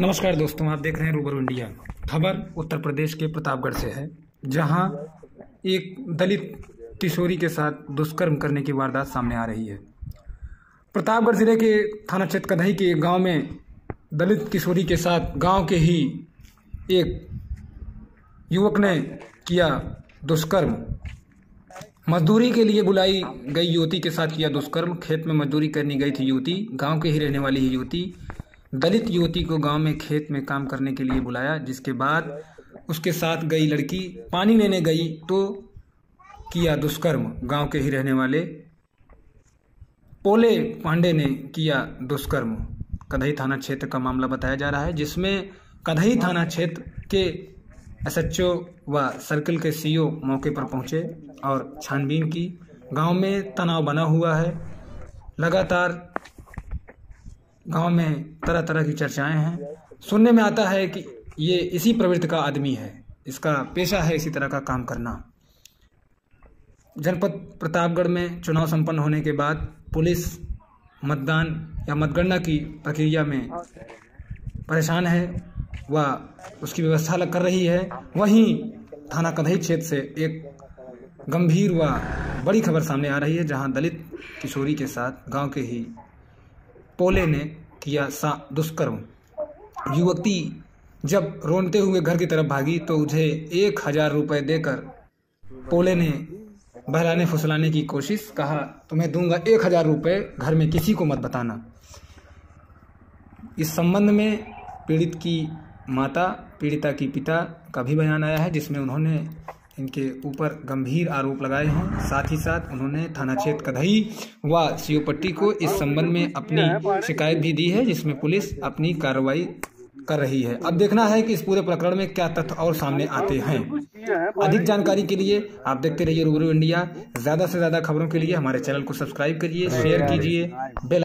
नमस्कार दोस्तों, आप देख रहे हैं रूबरू इंडिया। खबर उत्तर प्रदेश के प्रतापगढ़ से है, जहाँ एक दलित किशोरी के साथ दुष्कर्म करने की वारदात सामने आ रही है। प्रतापगढ़ ज़िले के थाना क्षेत्र कदही के एक गाँव में दलित किशोरी के साथ गाँव के ही एक युवक ने किया दुष्कर्म। मजदूरी के लिए बुलाई गई युवती के साथ किया दुष्कर्म। खेत में मजदूरी करने गई थी युवती, गाँव के ही रहने वाली ही युवती। दलित युवती को गाँव में खेत में काम करने के लिए बुलाया, जिसके बाद उसके साथ गई लड़की, पानी लेने गई तो किया दुष्कर्म। गाँव के ही रहने वाले पोले पांडे ने किया दुष्कर्म। कधई थाना क्षेत्र का मामला बताया जा रहा है, जिसमें कधई थाना क्षेत्र के एसएचओ व सर्कल के सीओ मौके पर पहुँचे और छानबीन की। गाँव में तनाव बना हुआ है। लगातार गाँव में तरह तरह की चर्चाएँ हैं। सुनने में आता है कि ये इसी प्रवृत्ति का आदमी है। इसका पेशा है इसी तरह का काम करना। जनपद प्रतापगढ़ में चुनाव संपन्न होने के बाद पुलिस मतदान या मतगणना की प्रक्रिया में परेशान है व उसकी व्यवस्था कर रही है। वहीं थाना कधई क्षेत्र से एक गंभीर व बड़ी खबर सामने आ रही है, जहाँ दलित किशोरी के साथ गाँव के ही पोले ने किया सा दुष्कर्म। युवती जब रोनते हुए घर की तरफ़ भागी तो उसे एक हज़ार रुपये देकर पोले ने बहलाने फुसलाने की कोशिश कहा, तुम्हें दूँगा एक हज़ार रुपये घर में किसी को मत बताना। इस संबंध में पीड़ित की माता, पीड़िता की पिता का भी बयान आया है, जिसमें उन्होंने इनके ऊपर गंभीर आरोप लगाए हैं। साथ ही साथ उन्होंने थाना क्षेत्र कधई व सीओपट्टी को इस संबंध में अपनी शिकायत भी दी है, जिसमें पुलिस अपनी कार्रवाई कर रही है। अब देखना है कि इस पूरे प्रकरण में क्या तथ्य और सामने आते हैं। अधिक जानकारी के लिए आप देखते रहिए रूबरू इंडिया। ज़्यादा से ज़्यादा खबरों के लिए हमारे चैनल को सब्सक्राइब करिए, शेयर कीजिए, बेल